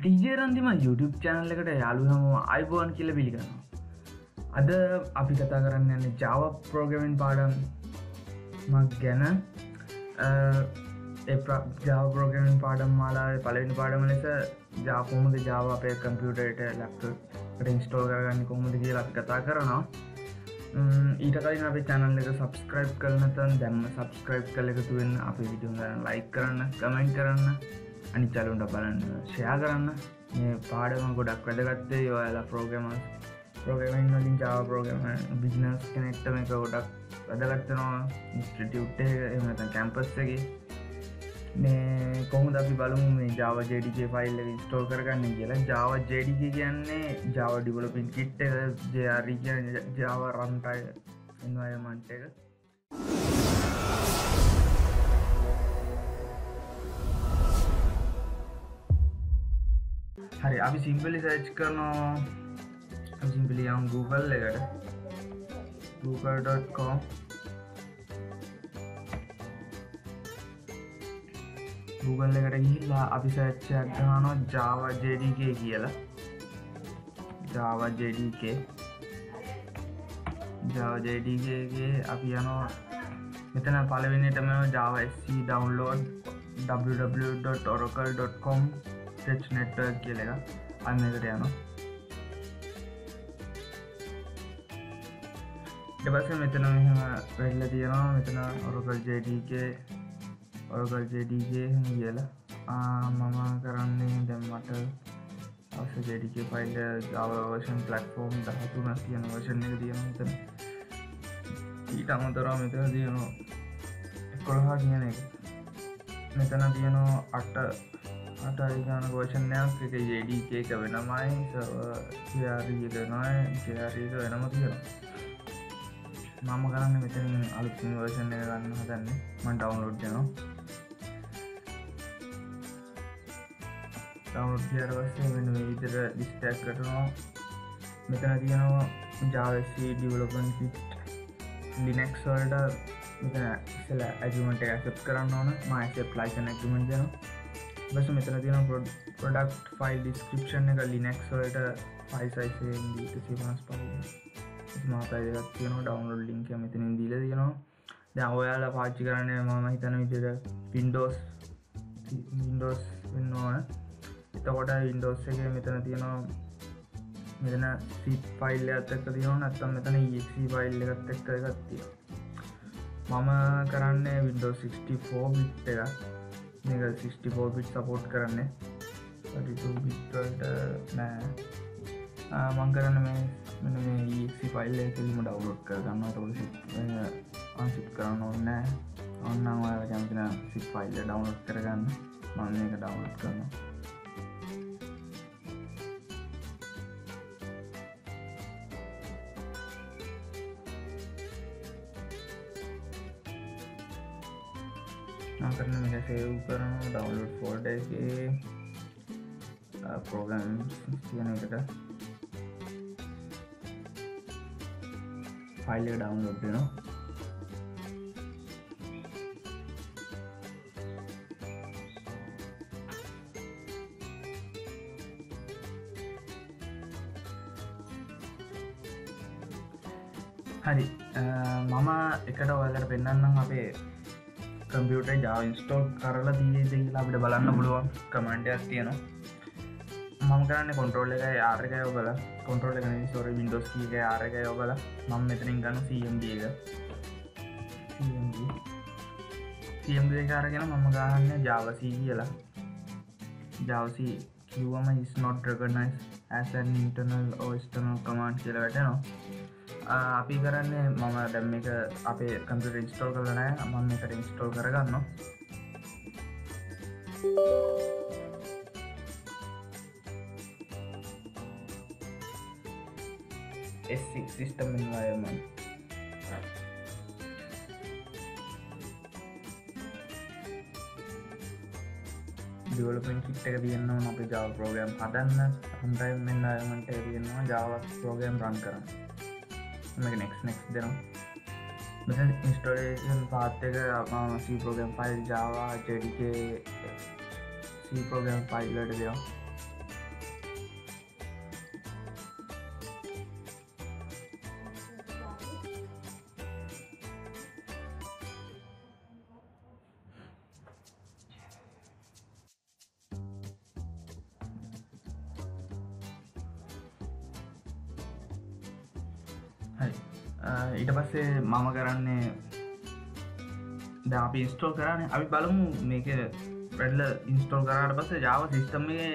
ඩීජරන්දිම YouTube channel එකට යාලු හම අයිබෝන් කියල පිළිගන්නවා. අද අපි කතා කරන්න යන්න ජාව ප්‍රෝගමෙන් පාඩම් මක් ගැන. ජාව ප්‍රෝගමෙන් පාඩම් මාලාවේ පලවෙනි පාඩම ලෙස ජාපොමද ජාව අපේ කම්පියුටට ලැප්ට ඉන්ස්ටෝල් කරගන්න කොහොමද කියලා කතා කරනවා. ඊට කලින් අප චැනල් එක සබස්ක්‍රයිබ් කරන තන් දැම්ම සබස්ක්‍රයිබ් කල එකතුවෙන් අප විඩියුම් ගන්න ලයි කරන්න කමෙන්ට් කරන්න. අනි චලුන්ට බලන්න ෂයා කරන්න. මේ පාඩම ගොඩක් වැදගත්තේ ඔයාලා ප්‍රෝගමස් ප්‍රෝගමෙන් වලින් ජාව ප්‍රෝගම බිස්නස් කනෙක්ටම එක ගොඩක් වැදගත්තනවා ඉස්ටියුට් එමත කැම්පස්සගේ මේ කොහොම අපි බලමු මේ ජාව ජඩිගේ ෆයිල් ස්ටෝල් කරගන්න කියලා. ජාව ජඩික කියන්නේ ජාව ඩිවලපින් කිට් ජයාරී කිය ජාව රන්ටය එන්වයමන්ට එක. හරි අපි සිම්පලි සච් කරනවා. සිම්පලියම් Google එකට. Google.com Google එකට ගිහිල්ලා අපි සච්චයක් ගානො ජාව ජඩක කියලා. ජාව ජඩක ජාව ජඩගේ අපි යනෝ මෙතන පලවෙනිටම Java download www.oracle.com touch network කියල එක අන්න එකට යනවා. එපස මෙතන මෙහම වැඩල තියෙනවා. මෙතන ඔරකල් ජඩක ඔරකල් ජඩගේ කියලා. මම කරන්නේ දැම්මට අවස ජඩක පයිල්ල ජවවර්ෂන් පලට්ෆෝර්ම් දහතුන කියන වර්ෂන් එක තියෙන මෙතන. ඊට අමතරා මෙතන තියනවා කොළහා කියන එක. මෙතන තියනවා අට අටයිගන ගෝෂණයක් එක ජඩක එක වෙනමයි සයාරීක නොයි ජයාරීක වෙනම තියෙන මම කරන්න මෙතන අලුත්ම වර්ෂණය ගන්න හදන්න. මන් ඩවන්ලෝඩ් දෙනවා ඩවන්ලෝඩ් කියරවස්සේ වෙන විතර ලිස්ටක් කරනවා මෙතන තියෙනවා ජාවසි ඩිවලපන් පිට් ලිනෙක්ස් වල්ට මෙතන ඉස්සල ඇජමට ඇසප් කරන්න ඕන. මයිස ප්ලයිසන ඇක්මෙන්ට දෙනවා. බස මෙතන තියෙන පොඩක්් ෆයිල් ඩිස්ක්‍රපෂන් එක ලිනෙක්ස් වලට පයිසයිසයෙන් සිමස් පල මාතයත් කියන ඩවන්ලෝඩ් ලින්ක මෙතනින් දීල තියෙනවා. දැ ඔයාලා පාච්චි කරන්න මම හිතන විදිර පින්ඩෝස් වින්ඩෝස් වෙන්නවා එතකොට වින්ඩෝස් එක මෙතන තියෙනවා මෙතන සිත් පයිල්ල ඇත්තක තියන නැත්තම් මෙතන ඒ පයිල්ල එකත් එක්ක එකත්තිය මම කරන්න විඩෝ 64 බිට් එක මේක 64 බිට් සපෝට් කරන්නේ. බිට්වලට නෑ. මං කරන්න මේ මෙ මේ ඒසි පයිල්ල කෙලිම ඩවලෝඩ් කරගන්න තො අන්සිත් කරන්න ඕන්නෑ ඔන්න ඔය කැමතින සිත් පයිල්ල ඩවලෝඩ් කරගන්න. මන්න එක ඩවලෝඩ් කරන්න සේව් කරන ඩවන්ලෝඩ් ෆෝල්ඩ එක පෝගම් කියන එකට ෆයිල් ඩවන්ලෝඩ් වෙනවා. හරි මම එකට ඔයාලට පෙන්න්නම් අපේ කම්පියුට ජාව ඉන්ස්ටෝල් කරලා තියේද කියලා අපිට බලන්න පුළුවන් කමන්ඩයක් තියෙනවා. මම කරන්න කොන්ට්‍රෝල් එක ආරකය ඔබල කොන්ට්‍රෝල් එක සොර විින්ඩෝස් එක ආරකය ඔබල මම මෙතනින් ගන්න සම්D එක. සම්D කාරගෙන මම ගන්න ජාවසී කියලා. ජවසි කිවම is not recognized as an internal or external command කියලා වැටනවා. අපි කරන්නේ මම දැම් එක අපේ කම්පිට ඉස්ටෝල් කරනෑ මම එකට ඉස්ටෝල් කරගන්න සිිස්ටම් environment ඩියවලපෙන් කිට් එක තියන්නවා අප ජාව ප්‍රෝග්‍රම් හදන්න. හම්ටයිම් එන්මට තියන්නවා ජාව ප්‍රෝග්‍රම් රන් කරන්න. නෙක්ස් නෙක්ස් දෙනවා installation පාත්තක C program file Java JDK C program ෆයිල්ලට දෙවා හරි. ඊට පස්සේ මම කරන්නේ ද අපි ඉස්ටෝල් කරන්න අපි බලමු මේක වැඩල ඉන්ස්ටෝල් කරට පස්සේ ජාව සිිස්ටම්ගේ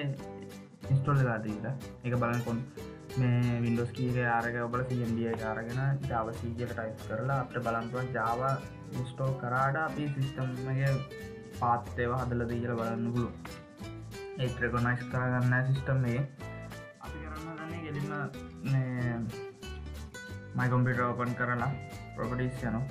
ඉස්ටෝල් ලාදීට එක බලන්න කොන් මේ වින්ඩෝස් කීක ආරග ඔබල සින්ඩිය කාරගෙන ජාව සීජයට ටයිස් කරලා අපට බලන්තුවන් ජාව ඉස්ටෝල් කරාට අපි සිිස්ටම්ගේ පාත්තේව හදල දීල බලන්න පුළුව ඒත්‍රකොනයිස් කරගන්න සිිස්ටම් මේ අපි කරන්න ගන්නේ ගෙලින්න මයි කොම්පිට ඕපන් කරලා ප්‍රොපටිස් යනවා.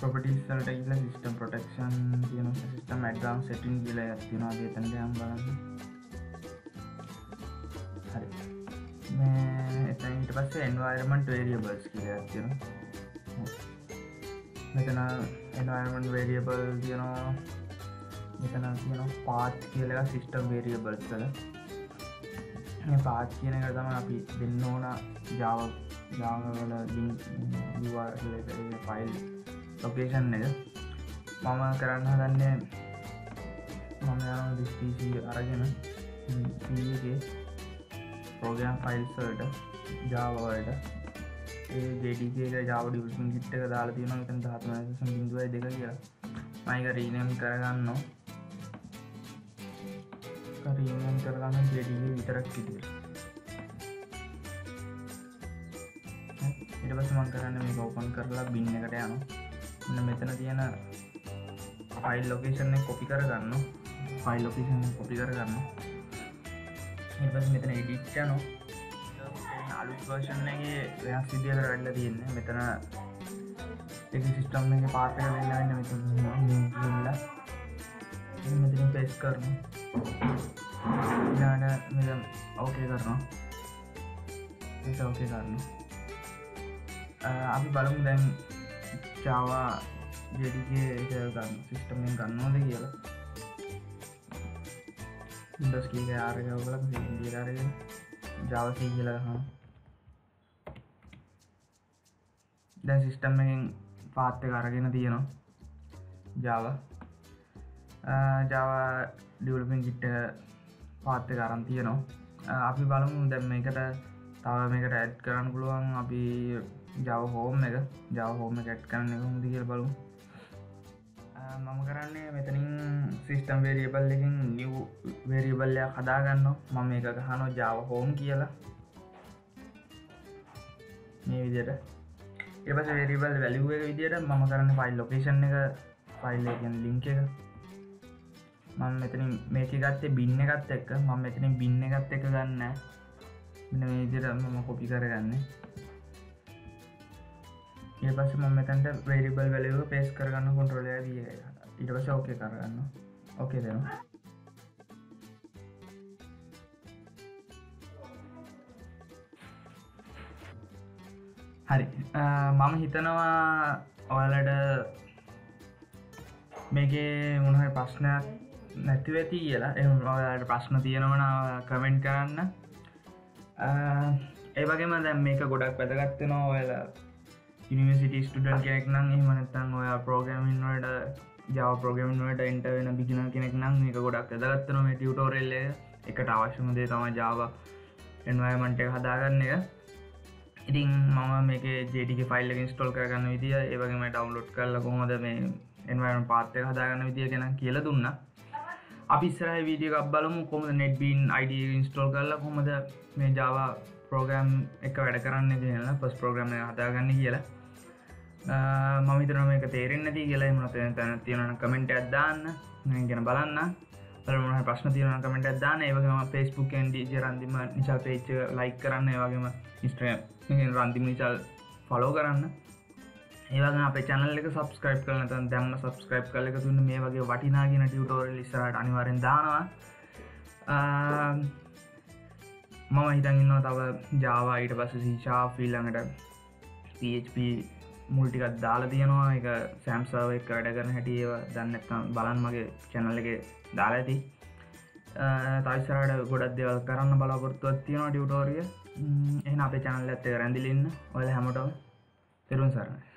ප්‍රපටිස්සල්ට ඉල සිිස්ටම් ප්‍රටක්ෂන් තියන සිිටම් ඇඩ්ගම් සටින් කියල ඇතිනවා ගේතන් යම් බලන්න. හරි. එතයිට පස්සේ එන්වර්මන්ට වේරියබල්ස් කියල ඇතින මෙතන එන්වර්මන්ට වේරියබල් තියනවා මෙතන තියෙන පාත් කියලක සිිස්ටම් වේරියබල් කළ පාත් කියන එක තම අපි දෙන්න ඕන ජාව ජාවවල ෆයිල් ලොකේෂන් එක මම කරන්න හදන්නේ මම යන දිස්පීසි අරගෙන. ගේ පෝගම් ෆයිල්සල්ට ජාවවලට ඒ ජඩිගේ ජාව ඩිවිසන් ගිට්ක දාලා තියෙන තන් හත්ම බිඳුවයි දෙක කියලා. මයික රීනම් කරගන්න රීනම් කරගන්න ජඩිගේ විතරක් සිටිය ඉට පස මං කරන්න මේ ඕපන් කරලා බින්න එකට යනවා. මෙන්න මෙතන තියෙන ෆයිල් ලොකේෂන් කොපි කරගන්න ෆයිල් ලොකේෂන් කොපි කරගන්න එපස් මෙතන එඩිට් යනෝ අලුත් වර්ෂන්ගේ වෙනස් විදියට වැඩල තියන්න. මෙතන එක සිිස්ටම් එක පාට වෙන්න වෙන්න මෙතල මෙතින පෙස් කරන ඊට ඕකේ කරනවා. ඕකේ කරන්න අපි බලමු දැන් චාවා ජෙඩිගේ ගන්න සිිස්ටමෙන් ගන්නවද කියලා. ඉඩස් කීක ආරගවල දිරාරගෙන ජාවසී කියලා හ දැන් සිිස්ටම් එකෙන් පාත්ත කරගෙන තියෙනවා. ජාව ජාව ඩියවලපෙන් ගිට්ට පාත්ත කරන් තියෙනවා. අපි බලමු දැම් එකට තව මේකට ඇඩ් කරන්න පුළුවන් අපි ජව හෝම් එක. ජව හෝම කැට් කරන්න එක හොඳ කියල බලු මම කරන්නේ මෙතනින් සිිස්ටම් වේරියබල් එකින් නිව් වේරියබල්ලයක් හදාගන්න මම එක ගහනෝ ජාව හෝම් කියලා. මේ විදියට එපස වේරිබල් වැලිුව එක විදියට මම කරන්න ෆයිල් ලොකේෂන් එක ෆයිල් එකෙන් ලිංක එක. මම මෙතනින් මේක ගත්තේ බින්න එකත් එක්ක. මම මෙතනින් බින්න එකත් එක ගන්න. මෙ විදිර මම කොපි කරගන්න. ඒ පස ම මෙතැන්ට වේරිබල් වැලව පේස් කරගන්න කොන්ට්‍රෝලය දිය ඉට පස ඕකේ කරගන්න ඕකේ දෙන. හරි. මම හිතනවා ඔයාලට මේකේ මොනහයි ප්‍රශ්නයක් නැතිව ඇති කියලා. එ ඔයාලට ප්‍රශ්න තියෙනවන කමෙන්ට් කරන්න. ඒවගේම දැම් මේක ගොඩක් වැදගත්වෙනවා ඔයලා යනිවසිට ස්ටඩන් කෙනෙක් නම්. එහමනත්තන් ඔය පෝගමින්වට ජව පෝගමින්වට එන්ට වෙන බිගින කෙනෙක් නම් එක ගොඩක් ඇදගත්තන ටියටෝරෙල්ල එකට අවශ්‍යම දේ තම ජාව එන්වයමන්ට හදාගන්න එක. ඉතින් මම මේක ජේටික ෆයිල් ඉස්ටෝල් කරගන්න විදිිය ඒවගේම ඩවන්ලෝඩ් කරල කොහොමද මේ එන්වයම පාත්තය හදාගන්න විදිිය කෙන කියල දුන්න. අපිස්සර වීඩිය එකක් බලමු කොමද නෙට්බීන් අයිඩ ඉන්ස්ටෝල් කරලා කොමද මේ ජාවා ප්‍රෝග්‍රම් එක වැඩ කරන්න කියලා පස් ප්‍රෝග්‍රම හදාගන්න කියලා. මමිතන මේක තේරෙන් නැති කියලා. මනත තැන තියෙන කමෙන්ට අදදාන්න ගැන බලන්න. පලමහ ප්‍රශ්න තියන කමෙන්ට අදදාන්න ඒවගේම පේස්බුක් න්ඩ රන්දිම නිශල් පේච්ච ලයික් කරන්න. ඒවගේම ඉස්ට්‍ර රන්දිම නිචල් ෆලෝ කරන්න. ඒවග අප චනල එක සබස්ක්‍රයිප් කරන තන් දැම්ම සබස්ක්‍රයිප් කල එක තුන්න මේ වගේ වටිනාගෙන ටියුටෝර ලිස්සරට අනිවරෙන් දානවා. මම හිතන්ගන්නවා තව ජාවා ඊට පස සීෂා ෆිල්ලඟට පHP මුල්ටිකත් දාලා තියෙනවා. එක සෑම්සාව එක වැඩ කරන හැටියව දන්නත්තම් බලන් මගේ චැනල් එක දාලා ඇති. තයිසරට ගොඩක් දෙවල් කරන්න බලාපොරත්තුවත් තියෙනවා ටියුටෝරිය එහ අපේ චැනල් ඇත්තේ රැඳිලින්න ඔල හැමටම තෙරුන් සරණ